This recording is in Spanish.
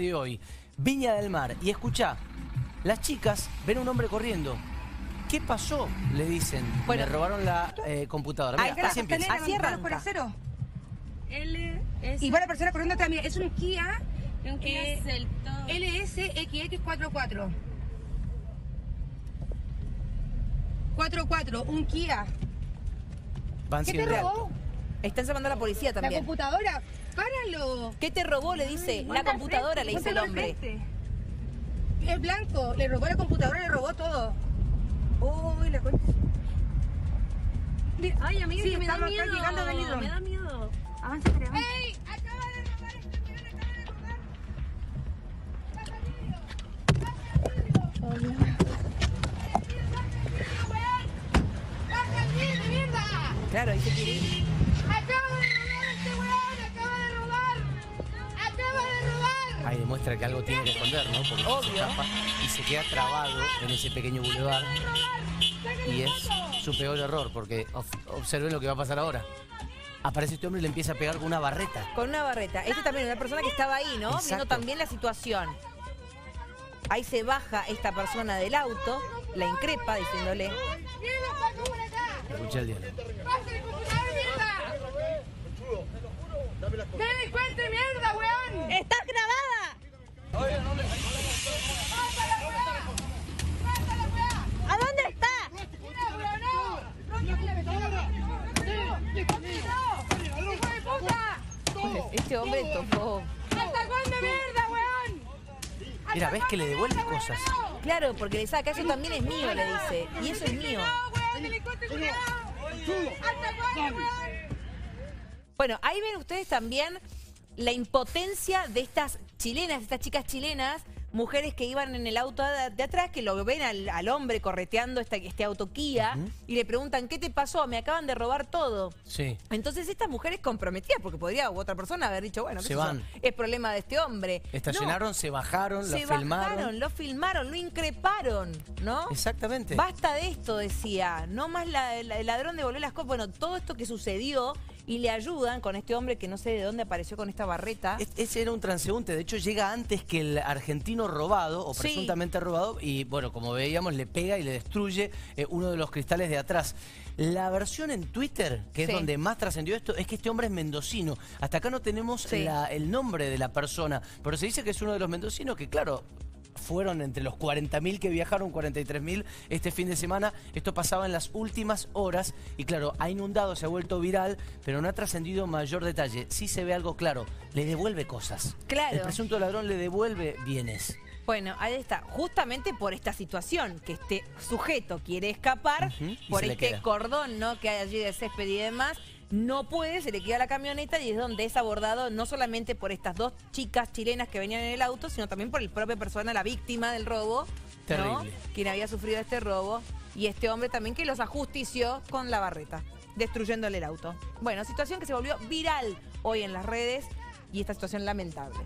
de hoy, Viña del Mar. Y escucha, las chicas ven a un hombre corriendo. ¿Qué pasó? Le dicen. Bueno. Le robaron la eh, computadora. Mira, Ahí está, así empieza. Así arranca. L es Y va la persona corriendo atrás. Mira, es un Kia un Kia eh, Seltos. LSXX44. 44, un Kia. Van ¿Qué te robó? Están llamando a la policía La también. computadora. ¡Páralo! ¿Qué te robó? Le dice. La Ponte al computadora, le dice el hombre. frente. Es blanco. Le robó la computadora, le robó todo. Uy, la cuenta. Mira, Ay, amiga, sí, que me da miedo. llegando a Benidorm. Me da miedo. Avanza, Tere, avanza. ¡Ey! ¡Acaba de robar este! ¡Acaba de robar! ¡Baja el vídeo! ¡Baja el vídeo! ¡Baja el vídeo, mierda! Claro, ahí se quiere ir. ¡Acaba de robar este weón! ¡Acaba de robar! ¡Acaba de robar! Ahí demuestra que algo tiene que esconder, ¿no? Porque Obvio. se escapa y se queda trabado en ese pequeño bulevar. Y es su peor error, porque observen lo que va a pasar ahora. Aparece este hombre y le empieza a pegar con una barreta. Con una barreta. Este también, una persona que estaba ahí, ¿no? Exacto. Viendo también la situación. Ahí se baja esta persona del auto, la increpa diciéndole. ¡Mierda, Paco, por acá! Escuché el diálogo. ¡Pasa el computador, mierda! ¡Te di cuenta, mierda, weón! ¡Estás grabada! ¿A dónde está? Este hombre tomó. ¡Atacón de mierda, weón! Mira, ves que le devuelve cosas. Claro, porque le saca, eso también es mío, le dice. Y eso es mío. Bueno, ahí ven ustedes también la impotencia de estas chilenas, estas chicas chilenas, mujeres que iban en el auto de, atrás, que lo ven al, al hombre correteando este, este auto Kia y le preguntan, ¿qué te pasó? Me acaban de robar todo. Sí. Entonces estas mujeres comprometidas, porque podría otra persona haber dicho, bueno, qué Se van. es problema de este hombre. Estacionaron, No, se bajaron, lo se filmaron. bajaron, lo filmaron, lo increparon, ¿no? Exactamente. Basta de esto, decía. No más la- la- el ladrón devolvió las cosas. Bueno, todo esto que sucedió y le ayudan con este hombre que no sé de dónde apareció con esta barreta. Es- Ese era un transeúnte, de hecho llega antes que el argentino robado o Sí. presuntamente robado y bueno, como veíamos le pega y le destruye eh, uno de los cristales de atrás. La versión en Twitter, que Sí. es donde más trascendió esto, es que este hombre es mendocino. Hasta acá no tenemos Sí. la- el nombre de la persona, pero se dice que es uno de los mendocinos que claro... Fueron entre los 40.000 que viajaron, 43.000 este fin de semana. Esto pasaba en las últimas horas y claro, ha inundado, se ha vuelto viral, pero no ha trascendido mayor detalle. Sí se ve algo claro, le devuelve cosas. Claro. El presunto ladrón le devuelve bienes. Bueno, ahí está. Justamente por esta situación, que este sujeto quiere escapar, por este cordón ¿no? que hay allí de césped y demás, no puede, se le queda la camioneta y es donde es abordado no solamente por estas dos chicas chilenas que venían en el auto, sino también por el propia persona, la víctima del robo, ¿no? Quien había sufrido este robo, y este hombre también que los ajustició con la barreta, destruyéndole el auto. Bueno, situación que se volvió viral hoy en las redes y esta situación lamentable.